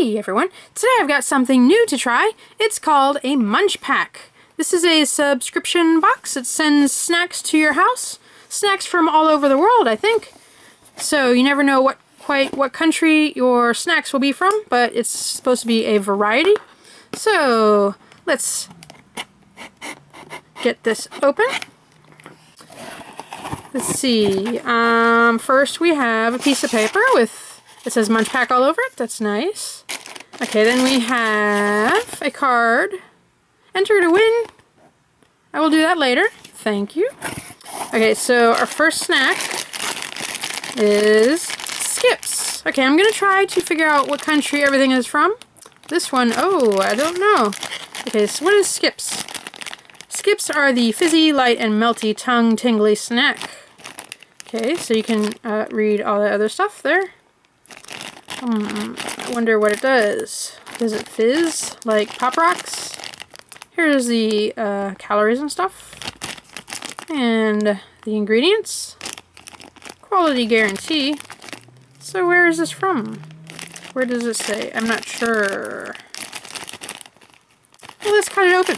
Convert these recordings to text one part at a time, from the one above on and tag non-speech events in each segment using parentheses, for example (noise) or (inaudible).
Hey everyone, today I've got something new to try. It's called a MunchPak. This is a subscription box that sends snacks to your house. Snacks from all over the world, I think. So you never know what quite what country your snacks will be from, but it's supposed to be a variety. So let's get this open. Let's see. Um, first we have a piece of paper with it says MunchPak all over it. That's nice. Okay, then we have a card. Enter to win. I will do that later. Thank you. Okay, so our first snack is Skips. Okay, I'm going to try to figure out what country everything is from. This one, oh, I don't know. Okay, so what is Skips? Skips are the fizzy, light, and melty tongue tingly snack. Okay, so you can uh, read all the other stuff there. Hmm, I wonder what it does. Does it fizz like Pop Rocks? Here's the uh, calories and stuff. And the ingredients. Quality guarantee. So where is this from? Where does it say? I'm not sure. Well, let's cut it open.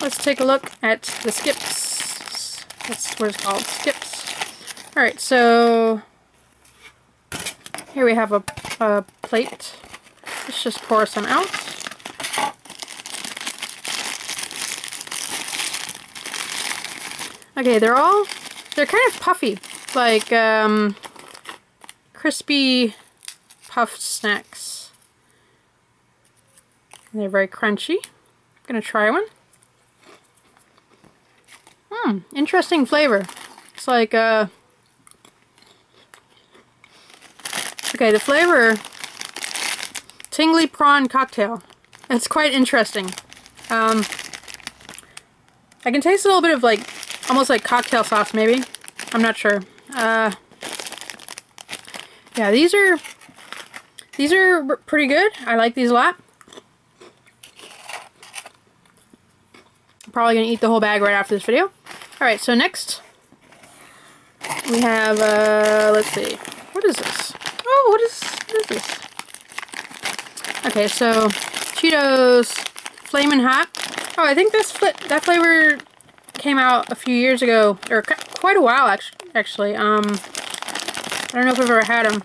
Let's take a look at the skips. That's what it's called, skips. Alright, so here we have a, a plate. Let's just pour some out. Okay, they're all, they're kind of puffy, like um, crispy puffed snacks. And they're very crunchy. I'm gonna try one. Hmm, interesting flavor. It's like uh, Okay, the flavor, tingly prawn cocktail. It's quite interesting. Um, I can taste a little bit of like, almost like cocktail sauce maybe. I'm not sure. Uh, yeah, these are, these are pretty good. I like these a lot. I'm probably going to eat the whole bag right after this video. Alright, so next we have, uh, let's see, what is this? Oh, what is, what is this? Okay, so Cheetos Flamin' Hot. Oh, I think this that flavor came out a few years ago, or quite a while actually. Um, I don't know if I've ever had them.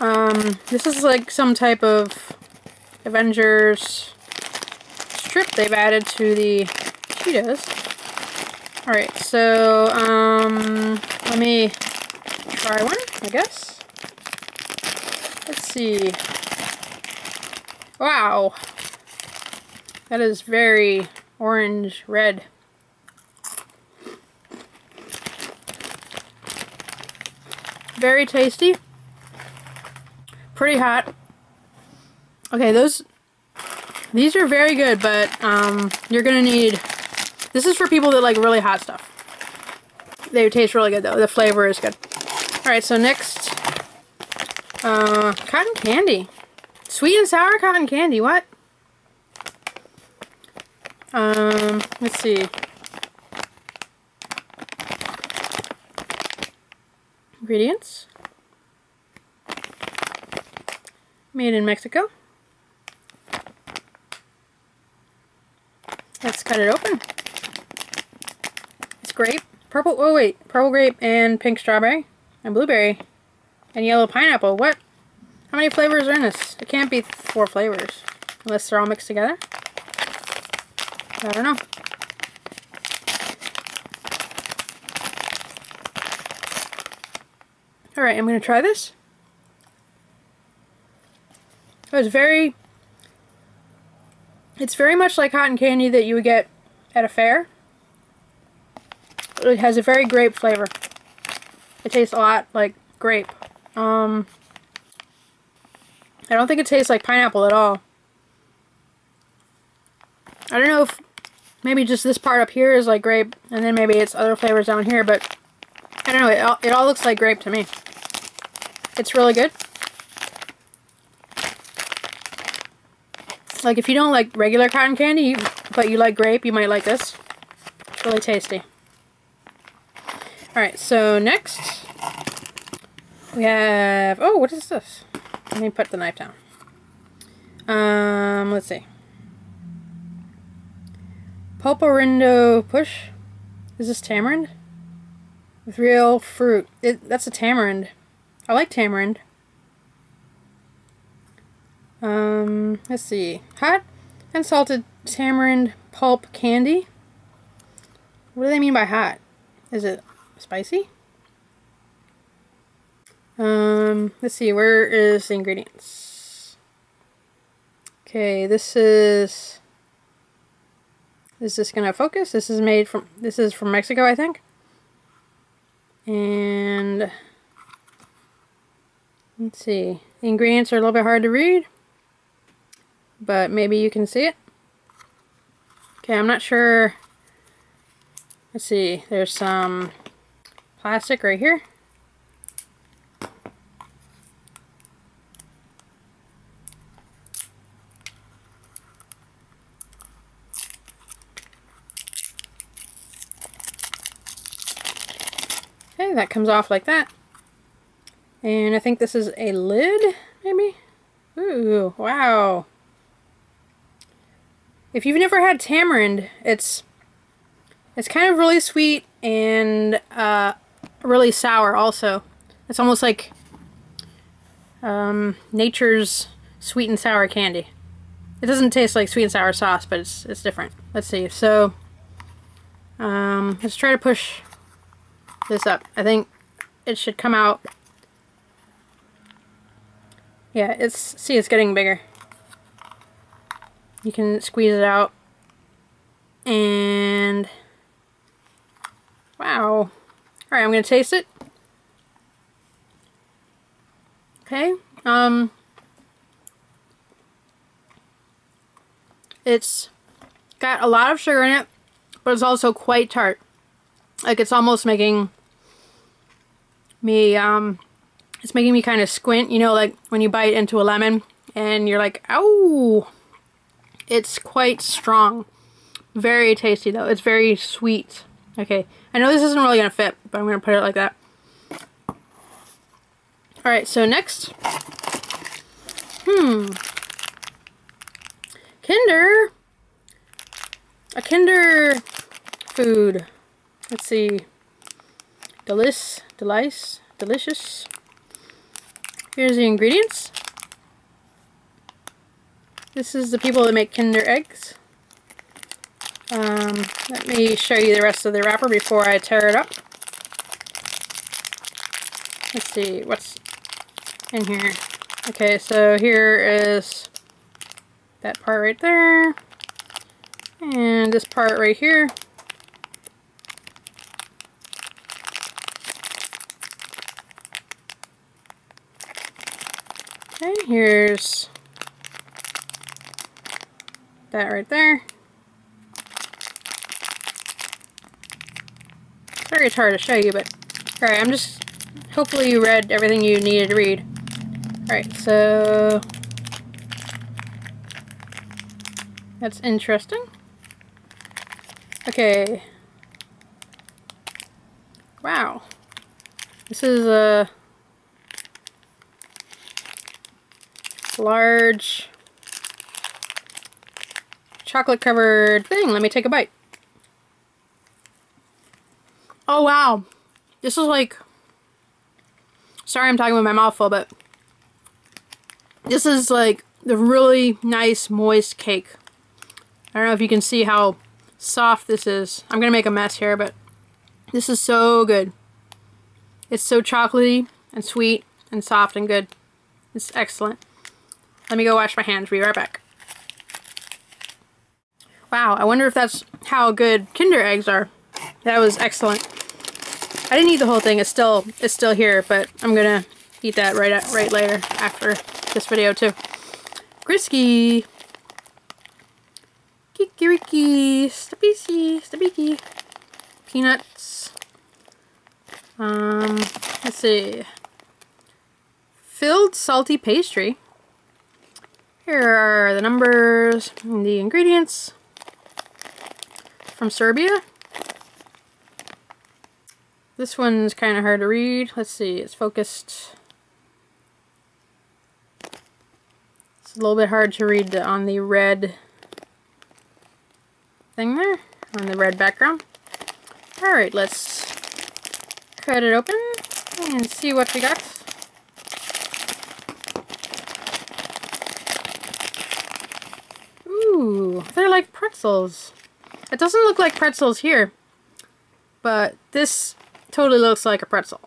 Um, this is like some type of Avengers strip they've added to the Cheetos. Alright, so, um, let me try one, I guess. Let's see. Wow. That is very orange red. Very tasty. Pretty hot. Okay, those these are very good, but um, you're gonna need this is for people that like really hot stuff. They taste really good though. The flavor is good. Alright, so next uh, cotton candy. Sweet and sour cotton candy, what? Um, let's see. Ingredients. Made in Mexico. Let's cut it open. It's grape. Purple, oh wait, purple grape and pink strawberry and blueberry. And yellow pineapple. What? How many flavors are in this? It can't be four flavors. Unless they're all mixed together. I don't know. Alright, I'm going to try this. Oh, it's very... It's very much like cotton candy that you would get at a fair. It has a very grape flavor. It tastes a lot like grape. Um, I don't think it tastes like pineapple at all. I don't know if maybe just this part up here is like grape, and then maybe it's other flavors down here, but I don't know. It all, it all looks like grape to me. It's really good. Like if you don't like regular cotton candy, but you like grape, you might like this. It's really tasty. Alright, so next We have, oh, what is this? Let me put the knife down. Um, let's see. Pulparindo push. Is this tamarind? With real fruit. It, that's a tamarind. I like tamarind. Um, let's see. Hot and salted tamarind pulp candy. What do they mean by hot? Is it spicy? Um, let's see, where is the ingredients? Okay, this is... Is this gonna focus? This is made from, this is from Mexico, I think. And... Let's see. The ingredients are a little bit hard to read. But maybe you can see it. Okay, I'm not sure. Let's see. There's some plastic right here. That comes off like that. And I think this is a lid, maybe? Ooh, wow. If you've never had tamarind, it's it's kind of really sweet and uh, really sour also. It's almost like um, nature's sweet and sour candy. It doesn't taste like sweet and sour sauce, but it's, it's different. Let's see. So, um, let's try to push this up. I think it should come out. Yeah, it's, see, it's getting bigger. You can squeeze it out. And, wow. Alright, I'm going to taste it. Okay, um, it's got a lot of sugar in it, but it's also quite tart. Like, it's almost making me, um, it's making me kind of squint, you know, like when you bite into a lemon and you're like, ow! It's quite strong. Very tasty though. It's very sweet. Okay, I know this isn't really going to fit, but I'm going to put it like that. Alright, so next. Hmm. Kinder. A Kinder food. Let's see. Delice, delice, delicious. Here's the ingredients. This is the people that make Kinder eggs. Um, let me show you the rest of the wrapper before I tear it up. Let's see what's in here. Okay, so here is that part right there. And this part right here. Okay, here's that right there. Sorry it's hard to show you, but alright, I'm just hopefully you read everything you needed to read. Alright, so that's interesting. Okay. Wow. This is a large chocolate covered thing. Let me take a bite. Oh wow. This is like sorry I'm talking with my mouth full, but this is like the really nice moist cake. I don't know if you can see how soft this is. I'm gonna make a mess here, but this is so good. It's so chocolatey and sweet and soft and good. It's excellent. Let me go wash my hands. Be right back. Wow, I wonder if that's how good Kinder eggs are. That was excellent. I didn't eat the whole thing. It's still it's still here, but I'm gonna eat that right at, right later after this video too. Griski. Kikiriki. Stabisi. Stabiki. Peanuts. Um, let's see. Filled salty pastry. Here are the numbers and the ingredients from Serbia. This one's kind of hard to read. Let's see, it's focused. It's a little bit hard to read on the red thing there, on the red background. Alright, let's cut it open and see what we got. They're like pretzels. It doesn't look like pretzels here, but this totally looks like a pretzel.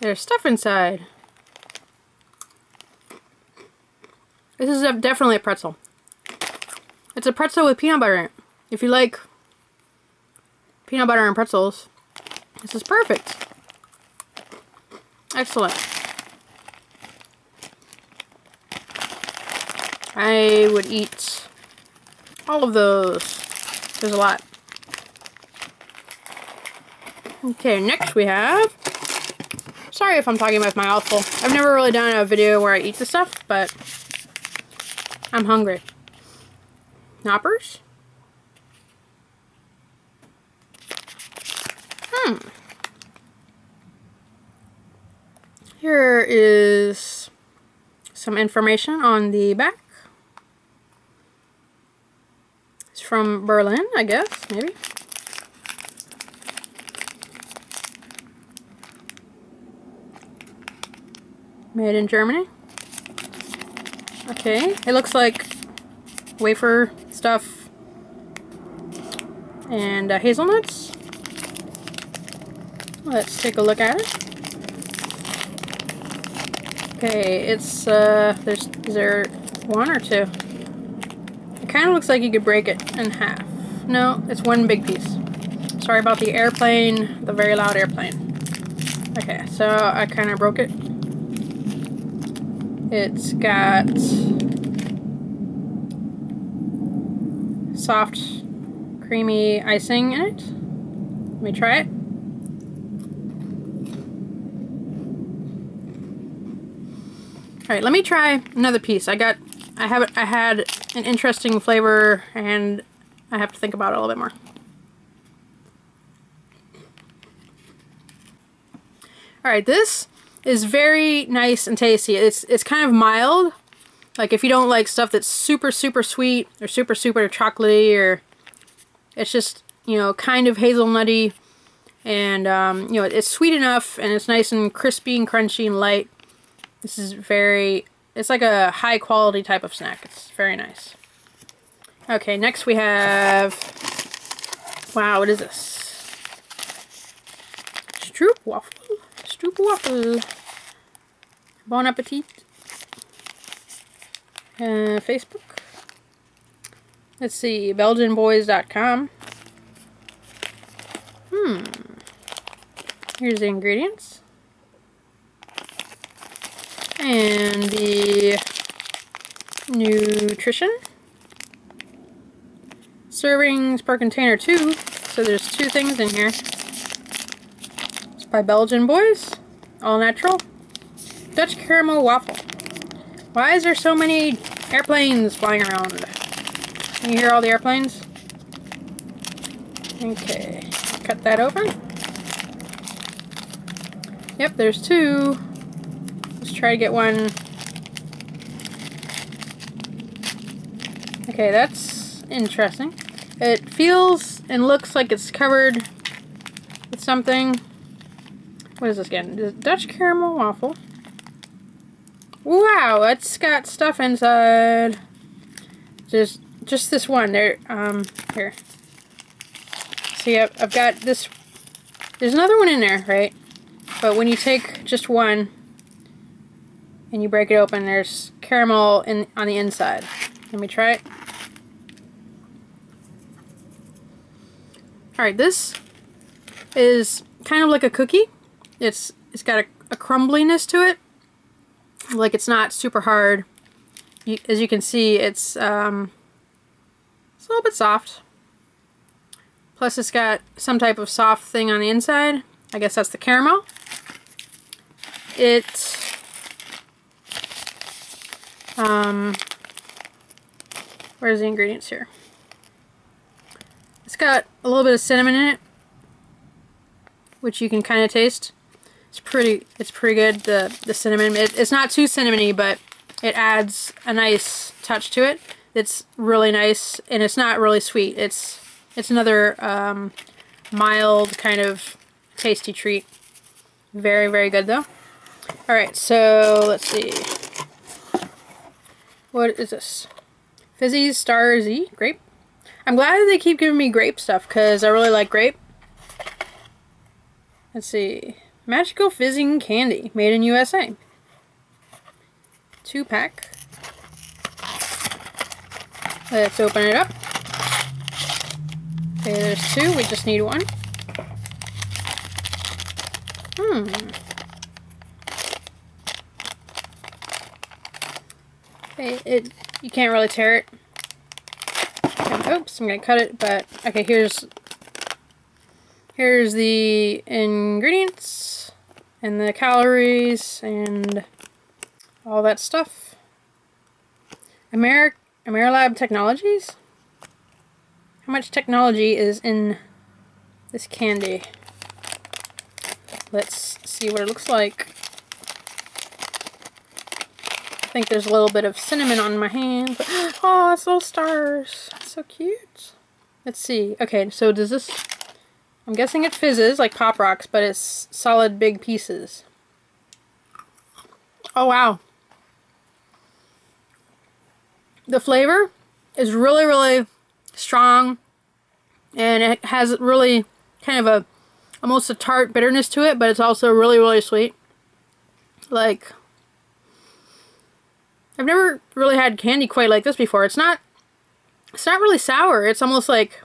There's stuff inside. This is definitely a pretzel. It's a pretzel with peanut butter in it. If you like peanut butter and pretzels, this is perfect. Excellent. I would eat all of those. There's a lot. Okay, next we have... Sorry if I'm talking with my mouth full. I've never really done a video where I eat the stuff, but I'm hungry. Knoppers? Hmm. Here is some information on the back. It's from Berlin, I guess, maybe. Made in Germany. Okay, it looks like wafer stuff and uh, hazelnuts. Let's take a look at it. Okay, it's, uh, there's, is there one or two? Kind of looks like you could break it in half. No, it's one big piece. Sorry about the airplane, the very loud airplane. Okay, so I kind of broke it. It's got soft, creamy icing in it. Let me try it. All right, let me try another piece. I got, I have, it, I had an interesting flavor, and I have to think about it a little bit more. All right, this is very nice and tasty. It's it's kind of mild. Like if you don't like stuff that's super super sweet or super super chocolatey or it's just you know kind of hazelnutty and um, you know it's sweet enough and it's nice and crispy and crunchy and light. This is very it's like a high quality type of snack. It's very nice. Okay, next we have wow, what is this? Stroop waffle. Stroopwafel. Bon appetit. Uh, Facebook. Let's see, BelgianBoys.com. Hmm. Here's the ingredients. And the nutrition. Servings per container, two. So there's two things in here it's by Belgian Boys. All natural. Dutch caramel waffle. Why is there so many airplanes flying around? Can you hear all the airplanes? Okay, cut that open. Yep, there's two. Try to get one. Okay, that's interesting. It feels and looks like it's covered with something. What is this again? Dutch caramel waffle. Wow, it's got stuff inside. Just just this one. There um here. See I've, I've got this there's another one in there, right? But when you take just one and you break it open, there's caramel in on the inside. Let me try it. Alright, this is kind of like a cookie. It's it's got a, a crumbliness to it. Like it's not super hard. You, as you can see, it's um, it's a little bit soft. Plus it's got some type of soft thing on the inside. I guess that's the caramel. It um where's the ingredients here? It's got a little bit of cinnamon in it, which you can kind of taste. It's pretty, it's pretty good, the, the cinnamon. It, it's not too cinnamony, but it adds a nice touch to it. It's really nice, and it's not really sweet. It's, it's another um, mild kind of tasty treat. Very, very good though. Alright, so let's see. What is this? Fizzy Star Z grape. I'm glad that they keep giving me grape stuff because I really like grape. Let's see. Magical Fizzing Candy, made in USA. Two pack. Let's open it up. Okay, there's two. We just need one. Hmm. Okay, it you can't really tear it. Oops, I'm gonna cut it, but okay, here's here's the ingredients and the calories and all that stuff. Amer Amerilab Technologies? How much technology is in this candy? Let's see what it looks like. Think there's a little bit of cinnamon on my hand. But, (gasps) oh, it's little stars. That's so cute. Let's see. Okay, so does this... I'm guessing it fizzes like Pop Rocks, but it's solid big pieces. Oh, wow. The flavor is really, really strong. And it has really kind of a almost a tart bitterness to it, but it's also really, really sweet. Like, I've never really had candy quite like this before. It's not, it's not really sour. It's almost like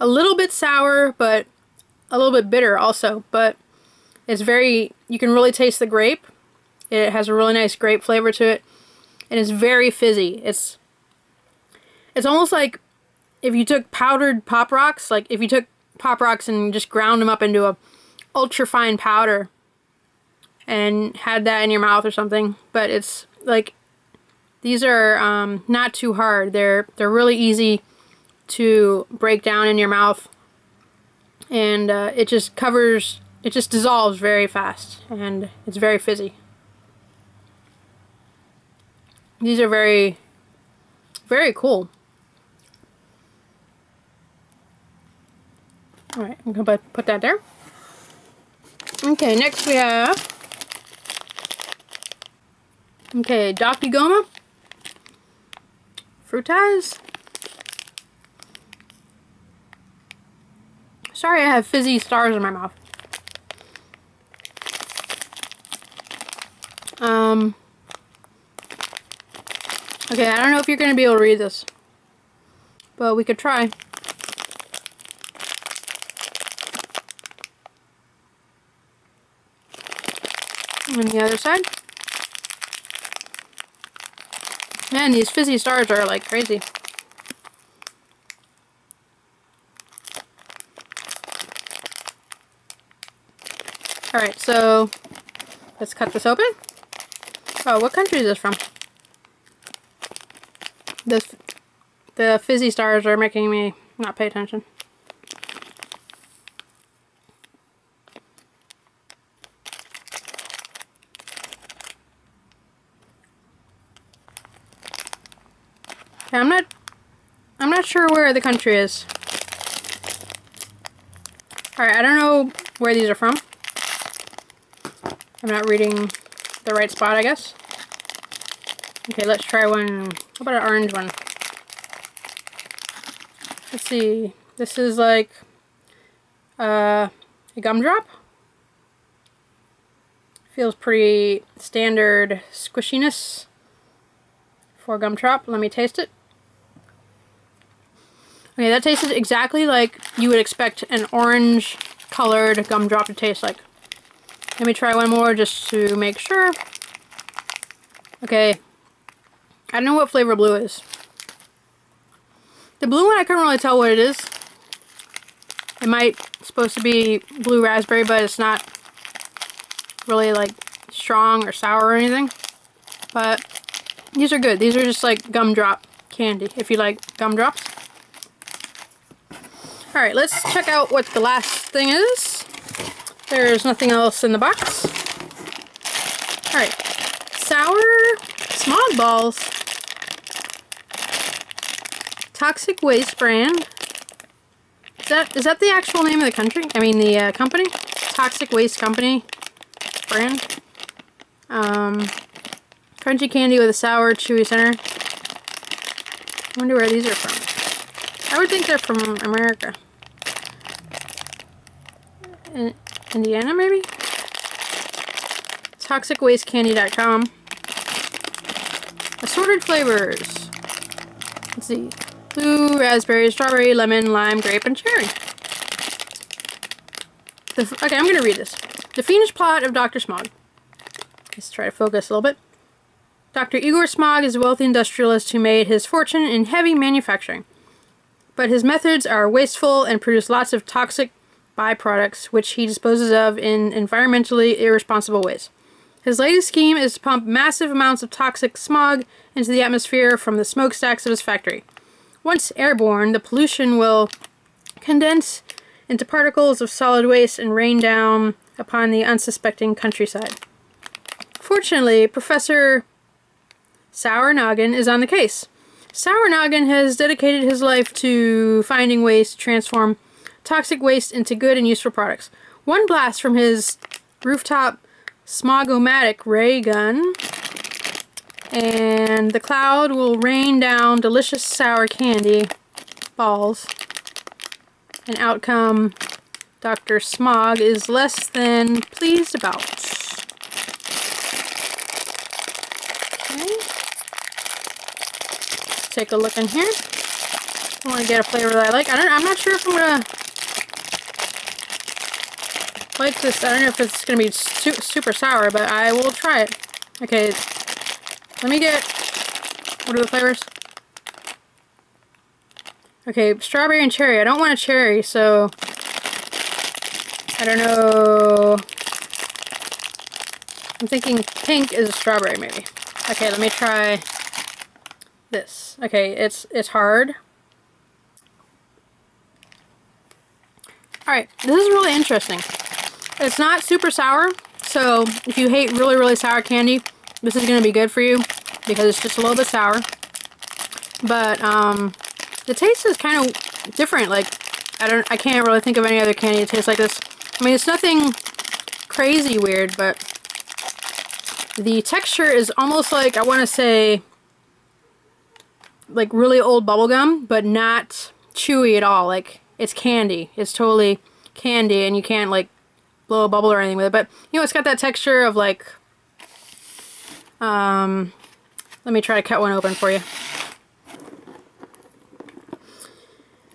a little bit sour, but a little bit bitter also. But it's very, you can really taste the grape. It has a really nice grape flavor to it. And it's very fizzy. It's, it's almost like if you took powdered Pop Rocks, like if you took Pop Rocks and just ground them up into a ultra fine powder and had that in your mouth or something. But it's like these are um, not too hard. They're they're really easy to break down in your mouth, and uh, it just covers. It just dissolves very fast, and it's very fizzy. These are very, very cool. Alright, I'm going to put that there. Okay, next we have... Okay, Goma. Fruitaz. Sorry I have fizzy stars in my mouth. Um... Okay, I don't know if you're going to be able to read this. But we could try. And the other side. Man, these fizzy stars are like crazy. Alright, so let's cut this open. Oh, what country is this from? This, the fizzy stars are making me not pay attention. I'm not I'm not sure where the country is. Alright, I don't know where these are from. I'm not reading the right spot, I guess. Okay, let's try one. How about an orange one? Let's see. This is like uh, a gumdrop. Feels pretty standard squishiness for gumdrop. Let me taste it. Okay, that tasted exactly like you would expect an orange colored gumdrop to taste like. Let me try one more just to make sure. Okay. I don't know what flavor blue is. The blue one, I couldn't really tell what it is. It might supposed to be blue raspberry, but it's not really like strong or sour or anything. But these are good. These are just like gumdrop candy, if you like gumdrops. Alright, let's check out what the last thing is. There's nothing else in the box. Alright. Sour smog balls. Toxic Waste brand. Is that is that the actual name of the country? I mean the uh, company? Toxic Waste Company brand. Um, crunchy candy with a sour, chewy center. I wonder where these are from. I would think they're from America. In Indiana, maybe? ToxicWasteCandy.com. Assorted flavors. Let's see. Blue, raspberry, strawberry, lemon, lime, grape, and cherry. The, okay, I'm going to read this. The fiendish plot of Dr. Smog. Let's try to focus a little bit. Dr. Igor Smog is a wealthy industrialist who made his fortune in heavy manufacturing. But his methods are wasteful and produce lots of toxic byproducts, which he disposes of in environmentally irresponsible ways. His latest scheme is to pump massive amounts of toxic smog into the atmosphere from the smokestacks of his factory. Once airborne, the pollution will condense into particles of solid waste and rain down upon the unsuspecting countryside. Fortunately, Professor Sournoggin is on the case. Sournoggin has dedicated his life to finding ways to transform toxic waste into good and useful products. One blast from his rooftop Smogomatic ray gun. And the cloud will rain down delicious sour candy balls. And outcome Dr. Smog is less than pleased about. Okay. Take a look in here. I want to get a flavor that I like. I don't. I'm not sure if I'm gonna like this. I don't know if it's going to be su super sour, but I will try it. Okay, let me get, what are the flavors? Okay, strawberry and cherry. I don't want a cherry, so I don't know. I'm thinking pink is a strawberry, maybe. Okay, let me try this. Okay, it's it's hard. Alright, this is really interesting. It's not super sour, so if you hate really, really sour candy, this is going to be good for you because it's just a little bit sour. But um, the taste is kind of different. Like, I don't, I can't really think of any other candy that tastes like this. I mean, it's nothing crazy weird, but the texture is almost like, I want to say, like really old bubblegum, but not chewy at all. Like, it's candy. It's totally candy, and you can't, like, blow a bubble or anything with it. But, you know, it's got that texture of like, um, let me try to cut one open for you.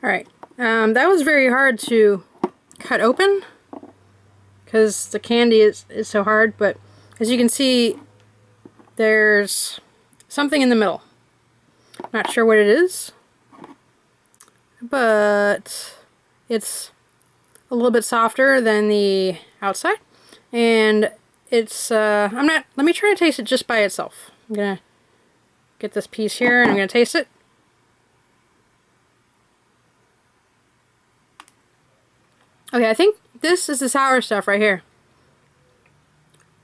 Alright, um, that was very hard to cut open because the candy is, is so hard, but as you can see, there's something in the middle. Not sure what it is, but it's a little bit softer than the outside. And it's, uh, I'm not, let me try to taste it just by itself. I'm gonna get this piece here and I'm gonna taste it. Okay, I think this is the sour stuff right here.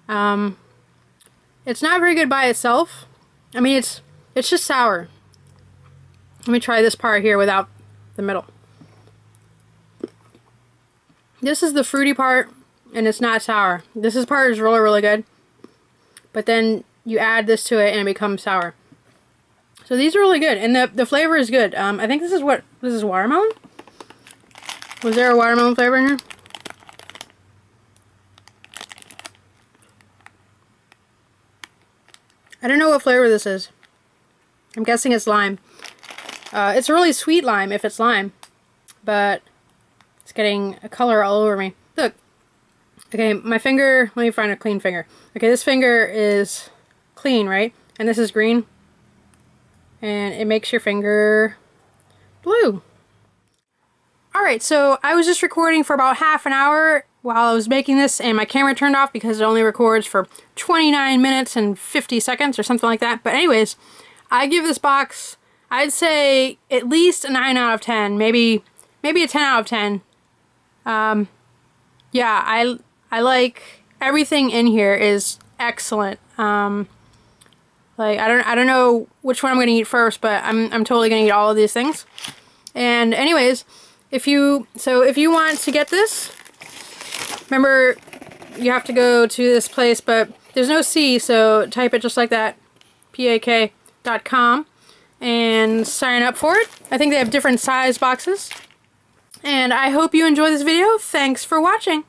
Um, it's not very good by itself. I mean, it's, it's just sour. Let me try this part here without the middle. This is the fruity part, and it's not sour. This is part is really, really good. But then you add this to it, and it becomes sour. So these are really good, and the, the flavor is good. Um, I think this is what, this is watermelon? Was there a watermelon flavor in here? I don't know what flavor this is. I'm guessing it's lime. Uh, it's really sweet lime if it's lime, but it's getting a color all over me. Look. Okay, my finger, let me find a clean finger. Okay, this finger is clean, right? And this is green. And it makes your finger blue. Alright, so I was just recording for about half an hour while I was making this and my camera turned off because it only records for 29 minutes and 50 seconds or something like that. But anyways, I give this box, I'd say at least a 9 out of 10, maybe maybe a 10 out of 10. Um, yeah, I, I like everything in here is excellent. Um, like I don't I don't know which one I'm gonna eat first, but I'm I'm totally gonna eat all of these things. And anyways, if you so if you want to get this, remember you have to go to this place, but there's no C, so type it just like that, pak.com, and sign up for it. I think they have different size boxes. And I hope you enjoy this video. Thanks for watching.